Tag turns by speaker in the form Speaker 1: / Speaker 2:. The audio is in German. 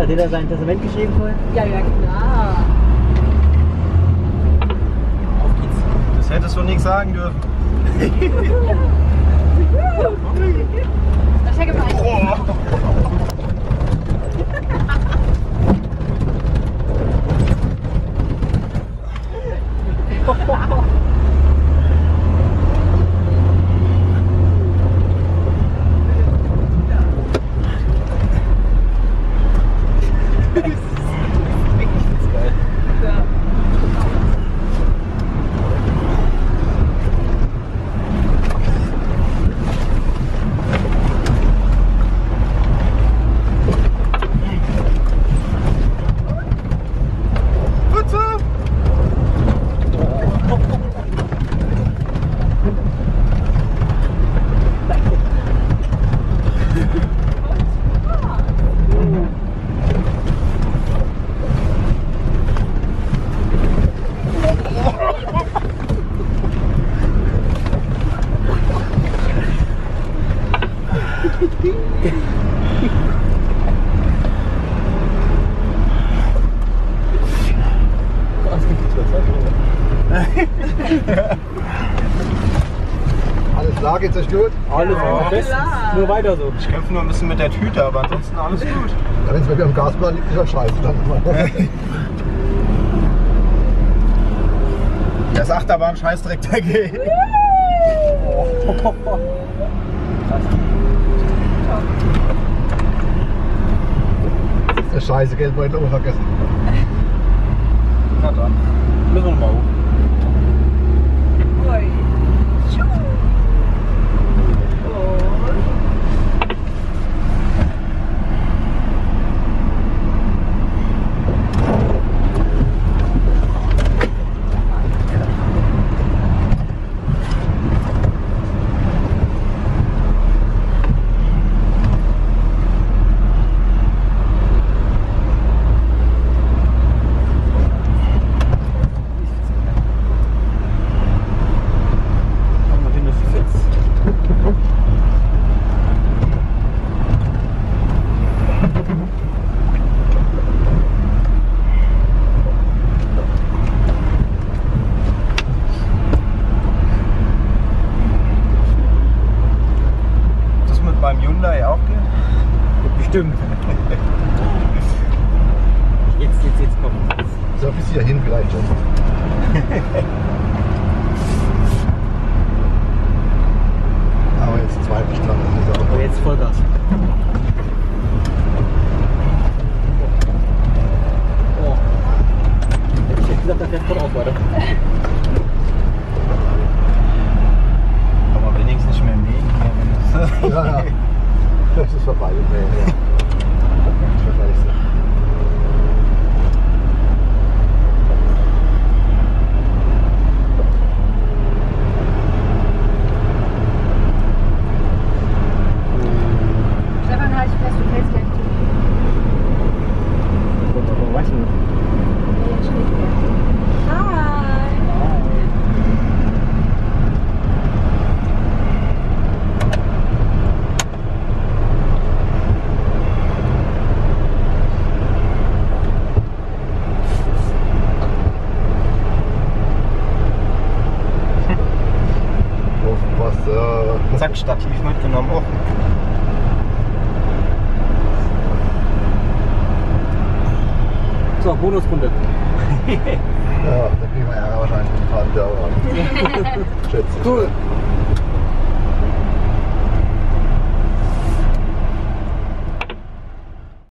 Speaker 1: Hat jeder sein Testament geschrieben vorher?
Speaker 2: Ja, ja, klar.
Speaker 1: Auf geht's.
Speaker 3: Das hättest du nicht sagen dürfen.
Speaker 2: Das ist ja gemein.
Speaker 3: Да.
Speaker 4: Alles klar, geht's euch gut?
Speaker 1: Alles
Speaker 3: Ja.
Speaker 1: am besten.
Speaker 2: Klar.
Speaker 1: Nur weiter so.
Speaker 3: Ich kämpfe nur ein bisschen mit der Tüte, aber ansonsten alles gut.
Speaker 4: Ja, wenn es bei mir am Gasplan liegt, ist halt scheiße. Dann
Speaker 3: Das Achterbahn Scheißdreck dagegen.
Speaker 4: Der scheiße Geldbeutel auch vergessen.
Speaker 3: Na dann.
Speaker 1: Müssen wir nochmal hoch.
Speaker 3: Geht?
Speaker 1: Bestimmt. Jetzt, jetzt, jetzt kommt.
Speaker 4: So bis hierhin vielleicht schon. Aber jetzt zweite Straße. Das ist
Speaker 1: Aber
Speaker 4: auch
Speaker 1: jetzt Vollgas. Oh. Hätte ich jetzt gesagt, da fährt voll auf, weiter.
Speaker 3: Aber wenigstens nicht mehr im Weg.
Speaker 4: Ja, ja. Das ist vorbei. Ja. Scheiße.
Speaker 2: Stefan, halt fest, du hältst gleich zu.
Speaker 1: Weiß nicht.
Speaker 2: Nee, jetzt steht er. Hi.
Speaker 4: Aufpassen.
Speaker 3: Zack, Stativ mitgenommen. Oh.
Speaker 1: So, Bonusrunde.
Speaker 4: Ja, da kriegen wir Ärger wahrscheinlich Fahren wieder. aber Schätze.
Speaker 1: Cool.